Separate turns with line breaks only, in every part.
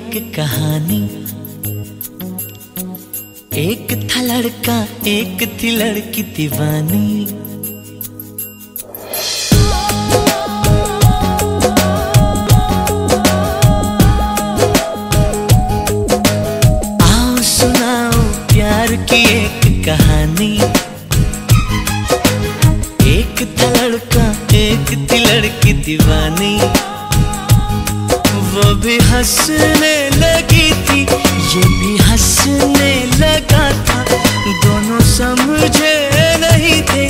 एक कहानी। एक था लड़का, एक थी लड़की दीवानी। आओ सुनाओ प्यार की एक कहानी। एक था लड़का, एक थी लड़की दीवानी। भी हंसने लगी थी, ये भी हंसने लगा था। दोनों समझे नहीं थे,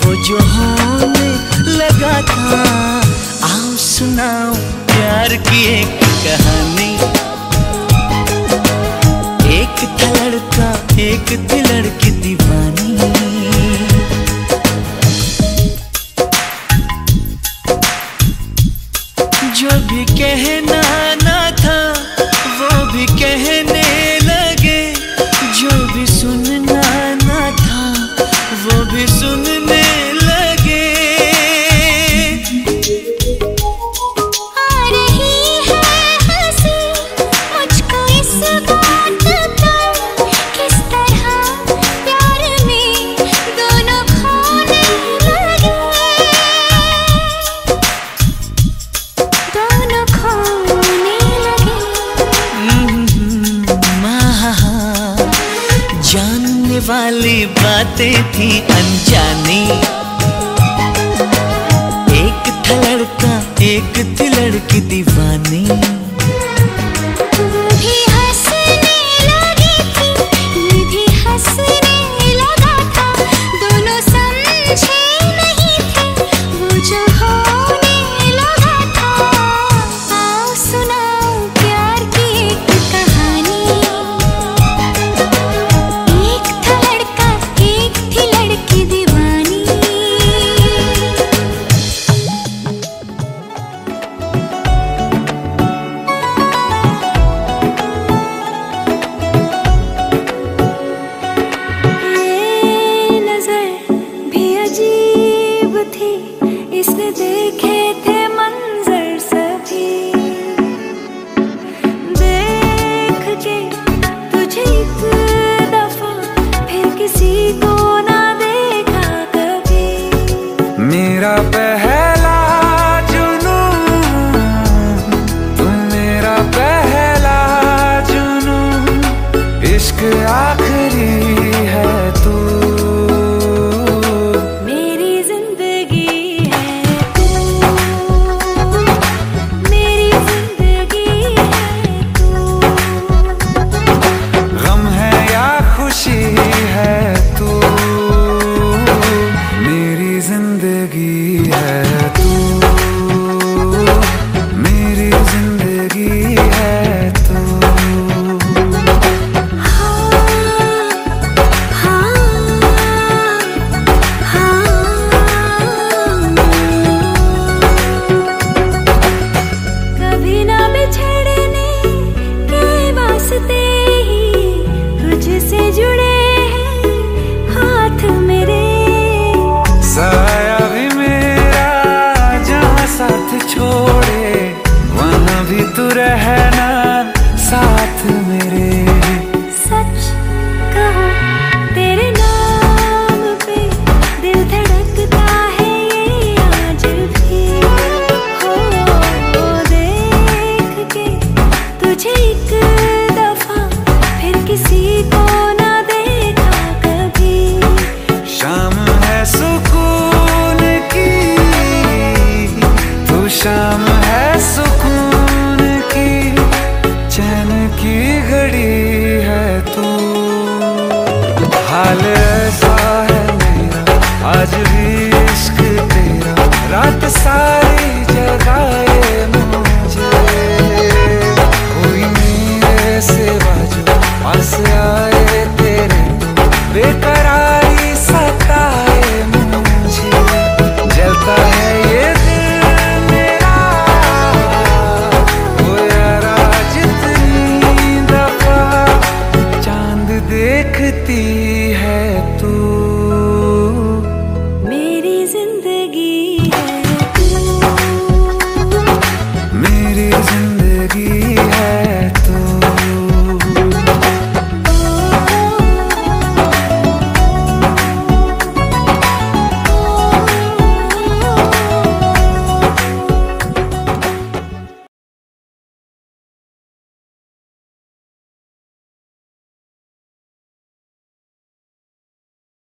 वो जो होने लगा था। आओ सुनाओ प्यार की एक कहानी। एक था लड़का, एक थी लड़की दीवानी। जो भी कहना वाली बातें थी अनजानी। एक था लड़का एक थी लड़की दीवानी।
हाल ऐसा है
मेरा
आज भी
इश्क तेरा रात सारी गिरती है
तू।